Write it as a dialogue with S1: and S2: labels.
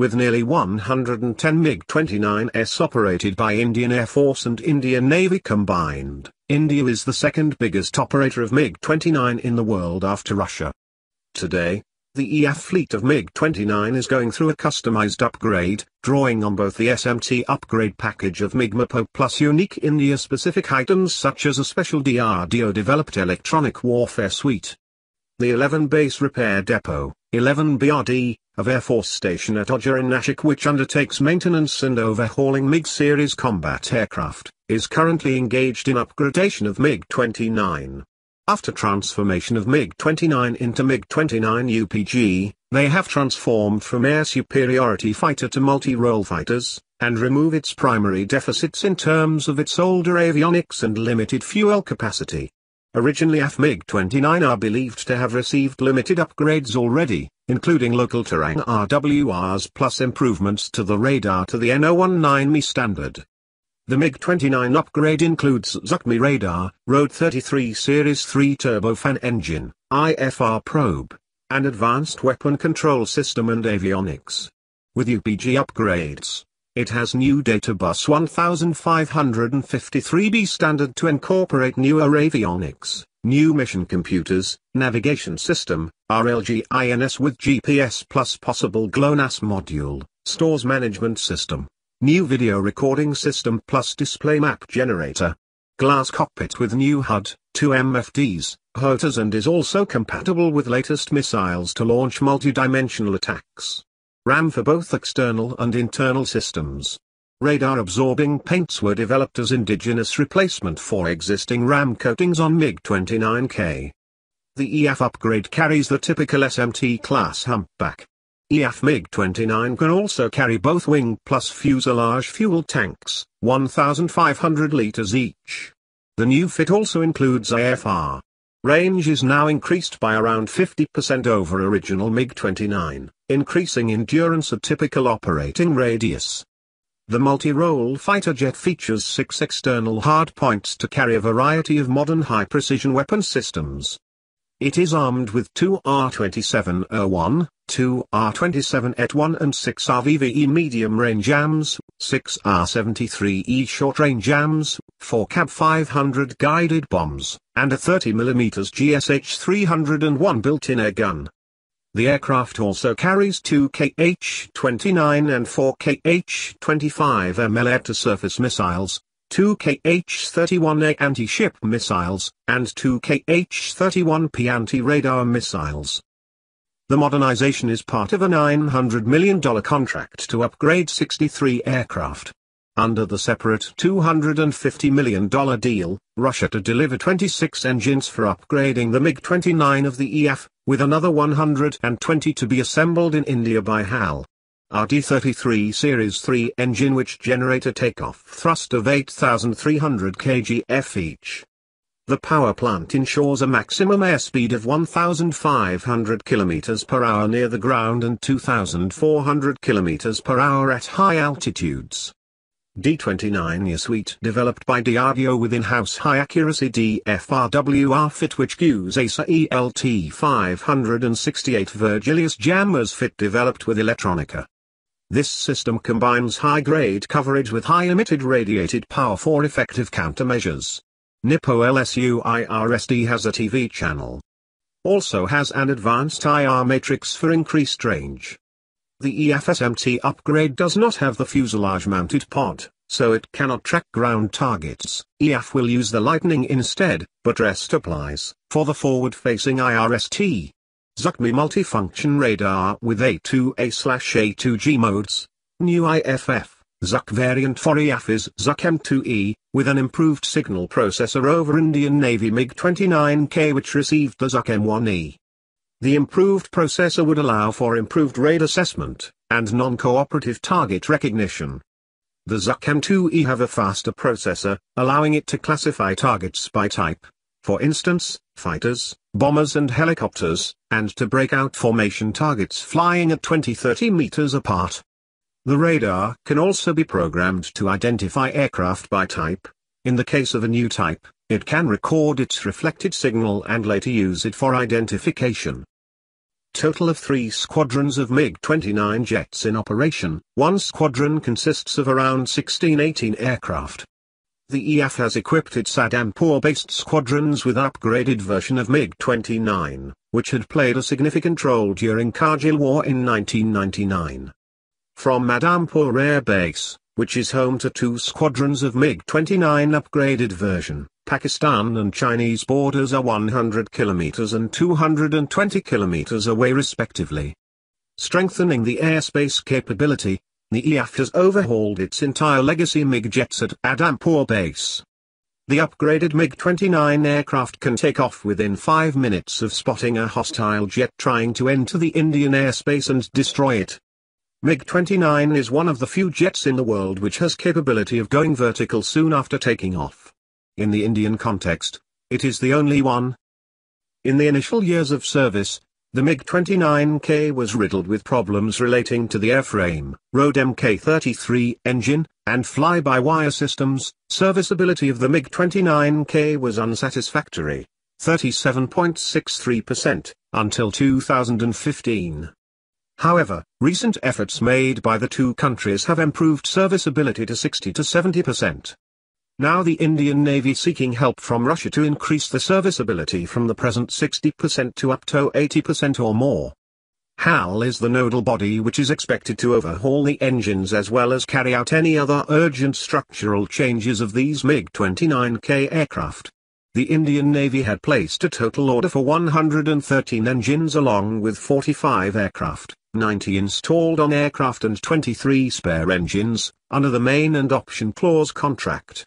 S1: With nearly 110 MiG-29s operated by Indian Air Force and Indian Navy combined, India is the second biggest operator of MiG-29 in the world after Russia. Today, the EF fleet of MiG-29 is going through a customized upgrade, drawing on both the SMT upgrade package of MiG-MAPO plus unique India-specific items such as a special DRDO-developed electronic warfare suite. The 11 Base Repair Depot, 11 BRD, of Air Force Station at Ojhar in Nashik which undertakes maintenance and overhauling MiG-series combat aircraft, is currently engaged in upgradation of MiG-29. After transformation of MiG-29 into MiG-29 UPG, they have transformed from air superiority fighter to multi-role fighters, and remove its primary deficits in terms of its older avionics and limited fuel capacity. Originally AF MiG-29 are believed to have received limited upgrades already, including local terrain RWRs plus improvements to the radar to the N019Me standard. The MiG-29 upgrade includes Zhuk-ME radar, RD 33 Series 3 turbofan engine, IFR probe, and advanced weapon control system and avionics. With UPG upgrades, it has new data bus 1553B standard to incorporate newer avionics, new mission computers, navigation system, RLGINS with GPS plus possible GLONASS module, stores management system, New video recording system plus display map generator. Glass cockpit with new HUD, 2 MFDs, HOTAS and is also compatible with latest missiles to launch multi-dimensional attacks. RAM for both external and internal systems. Radar-absorbing paints were developed as indigenous replacement for existing RAM coatings on MiG-29K. The IAF upgrade carries the typical SMT class humpback, IAF MiG-29 can also carry both wing plus fuselage fuel tanks, 1,500 liters each. The new fit also includes IFR. Range is now increased by around 50% over original MiG-29, increasing endurance at typical operating radius. The multi-role fighter jet features six external hardpoints to carry a variety of modern high-precision weapon systems. It is armed with two R27-01, two R-27 ET-1 and six RVVE medium-range AMS, six R-73E short-range AMS, four KAB-500 guided bombs, and a 30mm GSH-301 built-in air gun. The aircraft also carries two KH-29 and four KH-25M air-to-surface missiles, two KH-31A anti-ship missiles, and two KH-31P anti-radar missiles. The modernization is part of a $900 million contract to upgrade 63 aircraft. Under the separate $250 million deal, Russia to deliver 26 engines for upgrading the MiG-29 of the EF, with another 120 to be assembled in India by HAL. RD-33 Series 3 engine which generate a takeoff thrust of 8,300 kgf each. The power plant ensures a maximum airspeed of 1,500 km per hour near the ground and 2,400 km per hour at high altitudes. D29 suite developed by DRDO with in-house high-accuracy DFRWR fit which gives ASA ELT 568 Virgilius jammers fit developed with Elettronica. This system combines high-grade coverage with high-emitted radiated power for effective countermeasures. NIPO LSU IRST has a TV channel. Also has an advanced IR matrix for increased range. The EFSMT upgrade does not have the fuselage-mounted pod, so it cannot track ground targets. EF will use the Litening instead, but rest applies for the forward-facing IRST. Zhuk-ME multifunction radar with A2A-A2G modes. New IFF, Zhuk variant for IAF is Zhuk M2E, with an improved signal processor over Indian Navy MiG-29K which received the Zhuk M1E. The improved processor would allow for improved raid assessment, and non-cooperative target recognition. The Zhuk M2E have a faster processor, allowing it to classify targets by type, for instance, fighters, bombers and helicopters, and to break out formation targets flying at 20-30 meters apart. The radar can also be programmed to identify aircraft by type. In the case of a new type, it can record its reflected signal and later use it for identification. Total of three squadrons of MiG-29 jets in operation, one squadron consists of around 16-18 aircraft. The EF has equipped its Adampur-based squadrons with upgraded version of MiG-29, which had played a significant role during Kargil War in 1999. From Adampur Air Base, which is home to two squadrons of MiG-29 upgraded version, Pakistan and Chinese borders are 100 kilometers and 220 kilometers away respectively. Strengthening the airspace capability, the IAF has overhauled its entire legacy MiG jets at Adampur base. The upgraded MiG-29 aircraft can take off within 5 minutes of spotting a hostile jet trying to enter the Indian airspace and destroy it. MiG-29 is one of the few jets in the world which has capability of going vertical soon after taking off. In the Indian context, it is the only one. In the initial years of service, the MiG-29K was riddled with problems relating to the airframe, ROAD Mk-33 engine, and fly-by-wire systems. Serviceability of the MiG-29K was unsatisfactory, 37.63%, until 2015. However, recent efforts made by the two countries have improved serviceability to 60 to 70%. Now the Indian Navy seeking help from Russia to increase the serviceability from the present 60% to up to 80% or more. HAL is the nodal body which is expected to overhaul the engines as well as carry out any other urgent structural changes of these MiG-29K aircraft. The Indian Navy had placed a total order for 113 engines along with 45 aircraft, 90 installed on aircraft and 23 spare engines, under the main and option clause contract.